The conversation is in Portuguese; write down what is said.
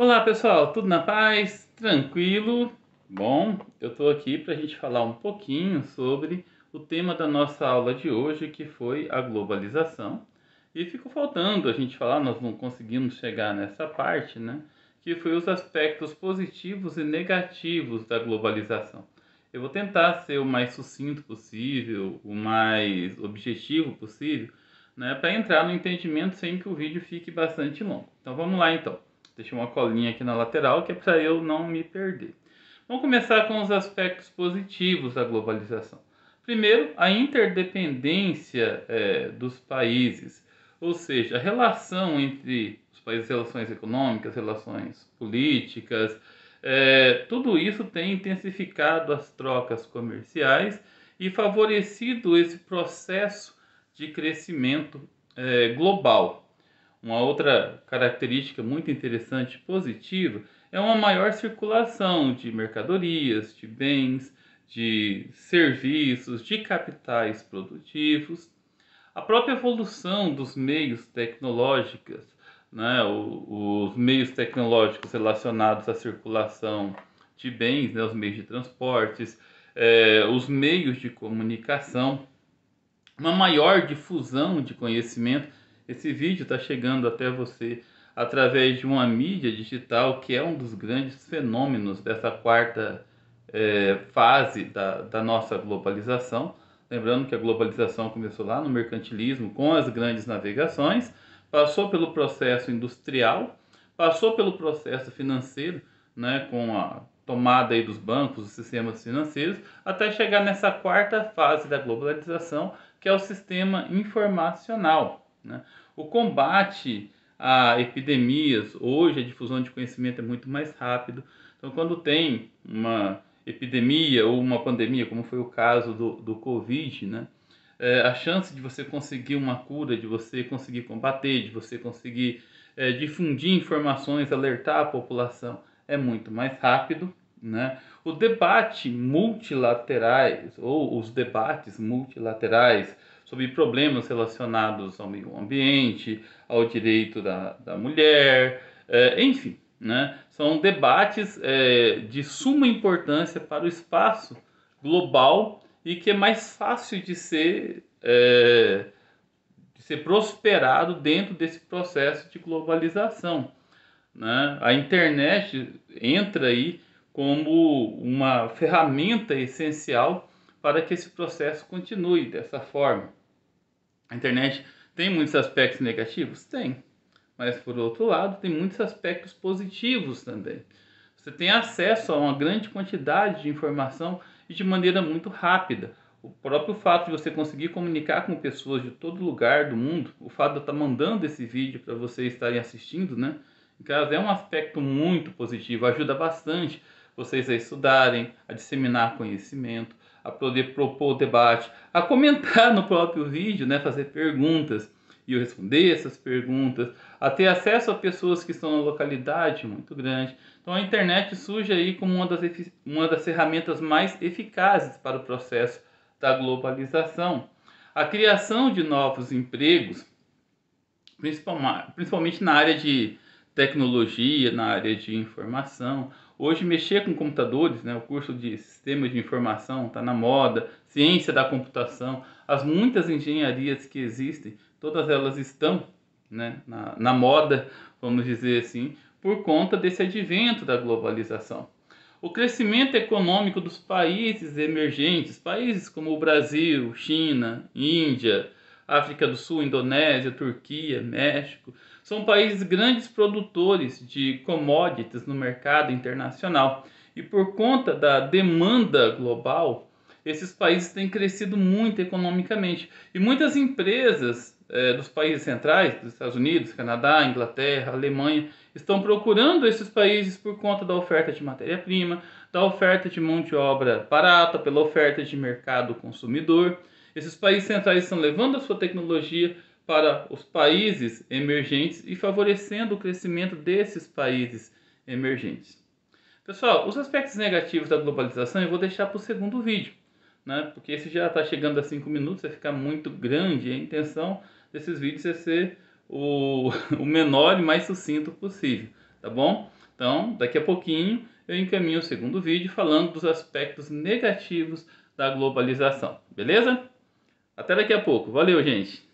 Olá pessoal, tudo na paz? Tranquilo? Bom, eu estou aqui para a gente falar um pouquinho sobre o tema da nossa aula de hoje, que foi a globalização. E ficou faltando a gente falar, nós não conseguimos chegar nessa parte, né? Que foi os aspectos positivos e negativos da globalização. Eu vou tentar ser o mais sucinto possível, o mais objetivo possível, né? Para entrar no entendimento sem que o vídeo fique bastante longo. Então vamos lá então. Deixei uma colinha aqui na lateral que é para eu não me perder. Vamos começar com os aspectos positivos da globalização. Primeiro, a interdependência é, dos países, ou seja, a relação entre os países, relações econômicas, relações políticas, é, tudo isso tem intensificado as trocas comerciais e favorecido esse processo de crescimento é, global. Uma outra característica muito interessante positiva é uma maior circulação de mercadorias, de bens, de serviços, de capitais produtivos. A própria evolução dos meios tecnológicos, né, os meios tecnológicos relacionados à circulação de bens, né, os meios de transportes, é, os meios de comunicação, uma maior difusão de conhecimento esse vídeo está chegando até você através de uma mídia digital que é um dos grandes fenômenos dessa quarta é, fase da, da nossa globalização. Lembrando que a globalização começou lá no mercantilismo com as grandes navegações, passou pelo processo industrial, passou pelo processo financeiro, né, com a tomada aí dos bancos, dos sistemas financeiros, até chegar nessa quarta fase da globalização, que é o sistema informacional. Né? O combate a epidemias, hoje a difusão de conhecimento é muito mais rápido. Então, quando tem uma epidemia ou uma pandemia, como foi o caso do, do Covid, né? É, a chance de você conseguir uma cura, de você conseguir combater, de você conseguir é, difundir informações, alertar a população, é muito mais rápido. Né? O debate multilaterais ou os debates multilaterais sobre problemas relacionados ao meio ambiente, ao direito da, da mulher, é, enfim, né? são debates é, de suma importância para o espaço global e que é mais fácil de ser, é, de ser prosperado dentro desse processo de globalização. Né? A internet entra aí como uma ferramenta essencial para que esse processo continue dessa forma. Internet tem muitos aspectos negativos? Tem. Mas, por outro lado, tem muitos aspectos positivos também. Você tem acesso a uma grande quantidade de informação e de maneira muito rápida. O próprio fato de você conseguir comunicar com pessoas de todo lugar do mundo, o fato de eu estar mandando esse vídeo para vocês estarem assistindo, né? Em casa é um aspecto muito positivo, ajuda bastante vocês a estudarem, a disseminar conhecimento, a poder propor o debate, a comentar no próprio vídeo, né, fazer perguntas e eu responder essas perguntas, a ter acesso a pessoas que estão na localidade muito grande. Então a internet surge aí como uma das, uma das ferramentas mais eficazes para o processo da globalização. A criação de novos empregos, principalmente, principalmente na área de tecnologia, na área de informação, Hoje, mexer com computadores, né, o curso de sistemas de informação está na moda, ciência da computação, as muitas engenharias que existem, todas elas estão né, na, na moda, vamos dizer assim, por conta desse advento da globalização. O crescimento econômico dos países emergentes, países como o Brasil, China, Índia, África do Sul, Indonésia, Turquia, México, são países grandes produtores de commodities no mercado internacional. E por conta da demanda global, esses países têm crescido muito economicamente. E muitas empresas eh, dos países centrais, dos Estados Unidos, Canadá, Inglaterra, Alemanha, estão procurando esses países por conta da oferta de matéria-prima, da oferta de mão de obra barata, pela oferta de mercado consumidor. Esses países centrais estão levando a sua tecnologia para os países emergentes e favorecendo o crescimento desses países emergentes. Pessoal, os aspectos negativos da globalização eu vou deixar para o segundo vídeo, né? porque esse já está chegando a 5 minutos, vai ficar muito grande. A intenção desses vídeos é ser o, o menor e mais sucinto possível. tá bom? Então, daqui a pouquinho eu encaminho o segundo vídeo falando dos aspectos negativos da globalização, beleza? Até daqui a pouco. Valeu, gente!